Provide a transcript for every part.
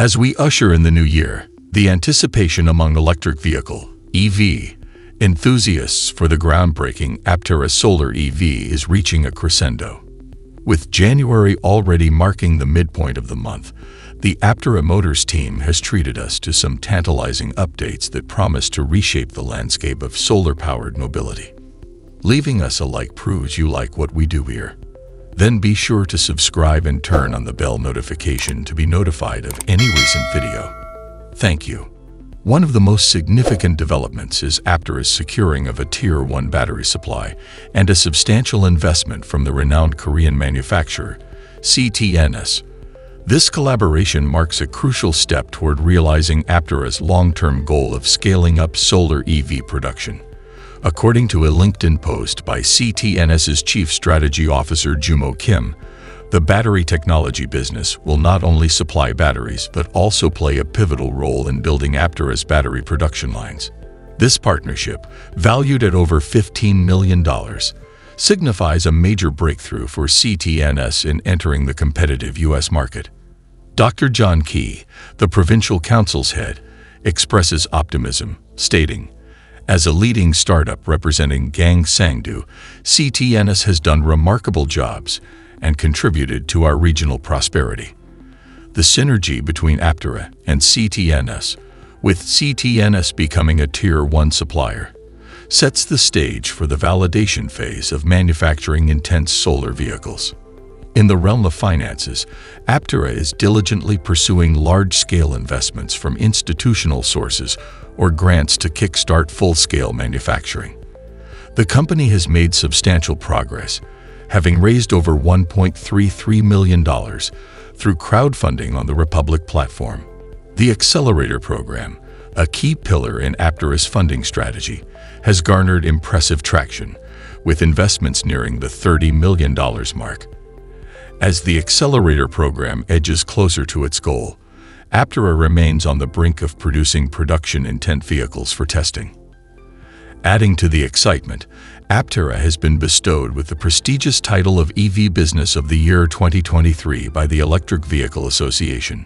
As we usher in the new year, the anticipation among electric vehicle, EV, enthusiasts for the groundbreaking Aptera Solar EV is reaching a crescendo. With January already marking the midpoint of the month, the Aptera Motors team has treated us to some tantalizing updates that promise to reshape the landscape of solar-powered mobility. Leaving us a like proves you like what we do here. Then be sure to subscribe and turn on the bell notification to be notified of any recent video. Thank you. One of the most significant developments is Aptera's securing of a Tier 1 battery supply and a substantial investment from the renowned Korean manufacturer, CTNS. This collaboration marks a crucial step toward realizing Aptera's long-term goal of scaling up solar EV production. According to a LinkedIn post by CTNS's Chief Strategy Officer Jumo Kim, the battery technology business will not only supply batteries but also play a pivotal role in building Aptera's battery production lines. This partnership, valued at over $15 million, signifies a major breakthrough for CTNS in entering the competitive U.S. market. Dr. John Key, the provincial council's head, expresses optimism, stating, as a leading startup representing Gang Sangdu, CTNS has done remarkable jobs and contributed to our regional prosperity. The synergy between Aptera and CTNS, with CTNS becoming a Tier 1 supplier, sets the stage for the validation phase of manufacturing intense solar vehicles. In the realm of finances, Aptera is diligently pursuing large-scale investments from institutional sources or grants to kickstart full-scale manufacturing. The company has made substantial progress, having raised over $1.33 million through crowdfunding on the Republic platform. The Accelerator Program, a key pillar in Aptera's funding strategy, has garnered impressive traction, with investments nearing the $30 million mark. As the Accelerator program edges closer to its goal, Aptera remains on the brink of producing production-intent vehicles for testing. Adding to the excitement, Aptera has been bestowed with the prestigious title of EV Business of the Year 2023 by the Electric Vehicle Association.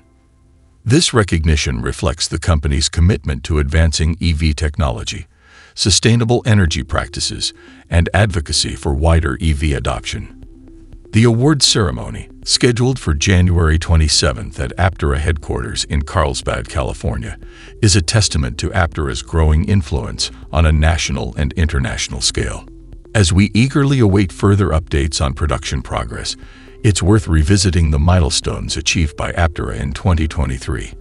This recognition reflects the company's commitment to advancing EV technology, sustainable energy practices, and advocacy for wider EV adoption. The award ceremony, scheduled for January 27th at Aptera headquarters in Carlsbad, California, is a testament to Aptera's growing influence on a national and international scale. As we eagerly await further updates on production progress, it's worth revisiting the milestones achieved by Aptera in 2023.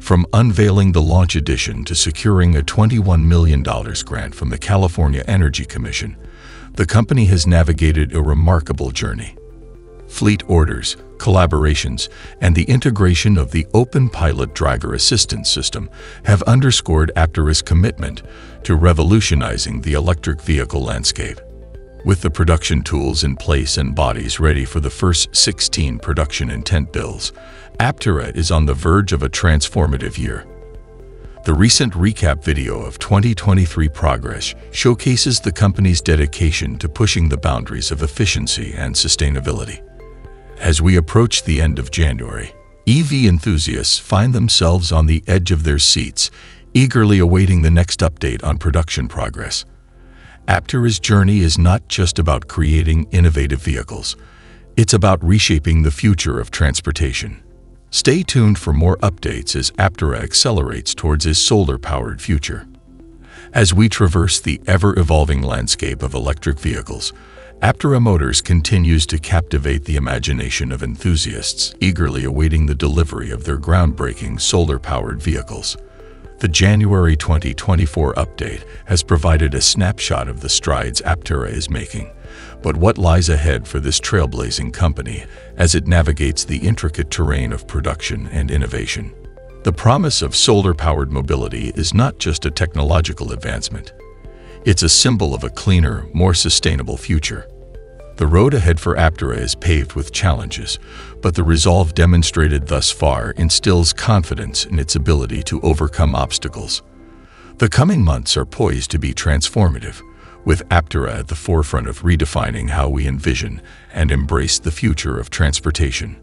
From unveiling the launch edition to securing a $21 million grant from the California Energy Commission, the company has navigated a remarkable journey. Fleet orders, collaborations, and the integration of the Open Pilot Driver Assistance System have underscored Aptera's commitment to revolutionizing the electric vehicle landscape. With the production tools in place and bodies ready for the first 16 production intent builds, Aptera is on the verge of a transformative year. The recent recap video of 2023 progress showcases the company's dedication to pushing the boundaries of efficiency and sustainability. As we approach the end of January, EV enthusiasts find themselves on the edge of their seats, eagerly awaiting the next update on production progress. Aptera's journey is not just about creating innovative vehicles. It's about reshaping the future of transportation. Stay tuned for more updates as Aptera accelerates towards its solar-powered future. As we traverse the ever-evolving landscape of electric vehicles, Aptera Motors continues to captivate the imagination of enthusiasts eagerly awaiting the delivery of their groundbreaking solar-powered vehicles. The January 2024 update has provided a snapshot of the strides Aptera is making, but what lies ahead for this trailblazing company as it navigates the intricate terrain of production and innovation. The promise of solar-powered mobility is not just a technological advancement. It's a symbol of a cleaner, more sustainable future. The road ahead for Aptera is paved with challenges, but the resolve demonstrated thus far instills confidence in its ability to overcome obstacles. The coming months are poised to be transformative, with Aptera at the forefront of redefining how we envision and embrace the future of transportation.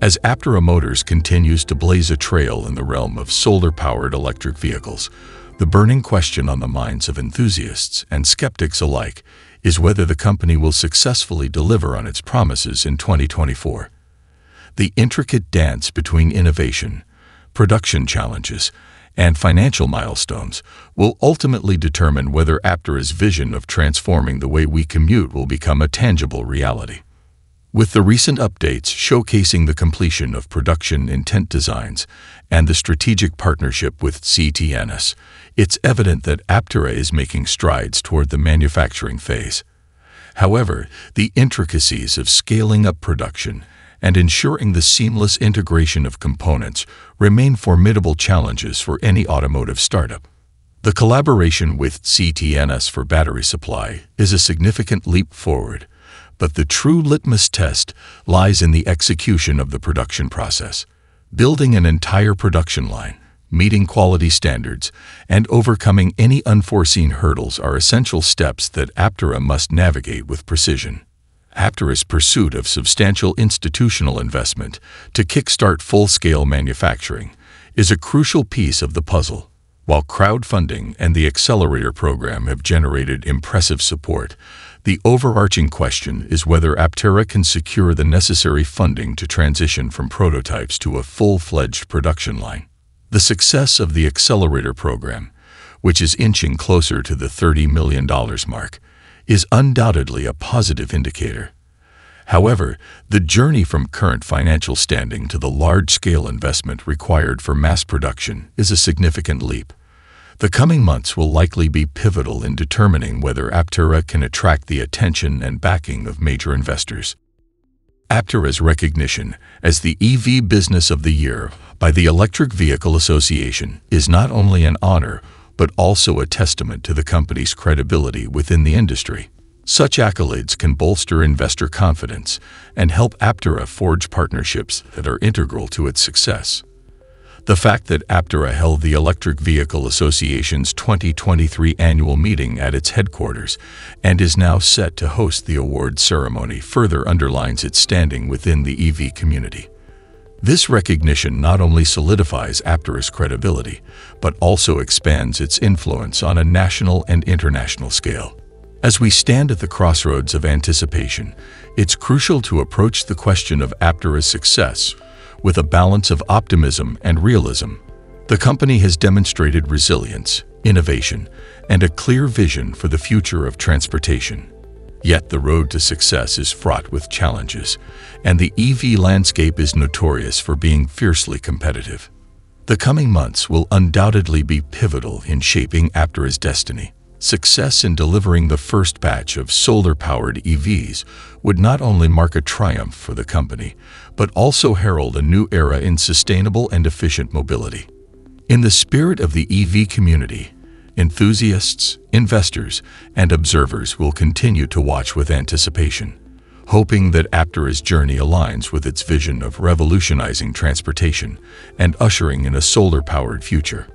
As Aptera Motors continues to blaze a trail in the realm of solar-powered electric vehicles, the burning question on the minds of enthusiasts and skeptics alike is whether the company will successfully deliver on its promises in 2024. The intricate dance between innovation, production challenges, and financial milestones will ultimately determine whether Aptera's vision of transforming the way we commute will become a tangible reality. With the recent updates showcasing the completion of production intent designs and the strategic partnership with CTNS, it's evident that Aptera is making strides toward the manufacturing phase. However, the intricacies of scaling up production and ensuring the seamless integration of components remain formidable challenges for any automotive startup. The collaboration with CTNS for battery supply is a significant leap forward, but the true litmus test lies in the execution of the production process. Building an entire production line, meeting quality standards, and overcoming any unforeseen hurdles are essential steps that Aptera must navigate with precision. Aptera's pursuit of substantial institutional investment to kickstart full-scale manufacturing is a crucial piece of the puzzle. While crowdfunding and the accelerator program have generated impressive support, the overarching question is whether Aptera can secure the necessary funding to transition from prototypes to a full-fledged production line. The success of the accelerator program, which is inching closer to the $30 million mark, is undoubtedly a positive indicator. However, the journey from current financial standing to the large-scale investment required for mass production is a significant leap. The coming months will likely be pivotal in determining whether Aptera can attract the attention and backing of major investors. Aptera's recognition as the EV Business of the Year by the Electric Vehicle Association is not only an honor but also a testament to the company's credibility within the industry. Such accolades can bolster investor confidence and help Aptera forge partnerships that are integral to its success. The fact that Aptera held the Electric Vehicle Association's 2023 annual meeting at its headquarters and is now set to host the award ceremony further underlines its standing within the EV community. This recognition not only solidifies Aptera's credibility, but also expands its influence on a national and international scale. As we stand at the crossroads of anticipation, it's crucial to approach the question of Aptera's success with a balance of optimism and realism. The company has demonstrated resilience, innovation, and a clear vision for the future of transportation. Yet the road to success is fraught with challenges, and the EV landscape is notorious for being fiercely competitive. The coming months will undoubtedly be pivotal in shaping Aptera's destiny. Success in delivering the first batch of solar-powered EVs would not only mark a triumph for the company, but also herald a new era in sustainable and efficient mobility. In the spirit of the EV community, enthusiasts, investors, and observers will continue to watch with anticipation, hoping that Aptera's journey aligns with its vision of revolutionizing transportation and ushering in a solar-powered future.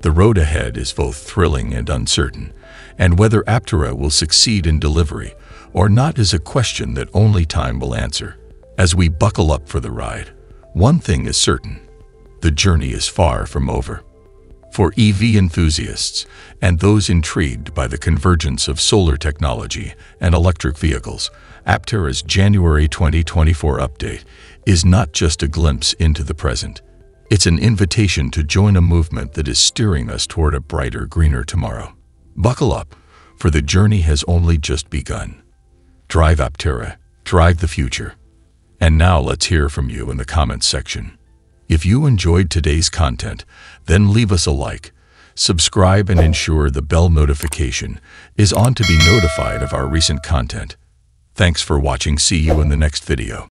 The road ahead is both thrilling and uncertain, and whether Aptera will succeed in delivery or not is a question that only time will answer. As we buckle up for the ride, one thing is certain. The journey is far from over. For EV enthusiasts and those intrigued by the convergence of solar technology and electric vehicles, Aptera's January 2024 update is not just a glimpse into the present. It's an invitation to join a movement that is steering us toward a brighter, greener tomorrow. Buckle up, for the journey has only just begun. Drive Aptera, drive the future. And now let's hear from you in the comments section. If you enjoyed today's content, then leave us a like, subscribe and ensure the bell notification is on to be notified of our recent content. Thanks for watching. See you in the next video.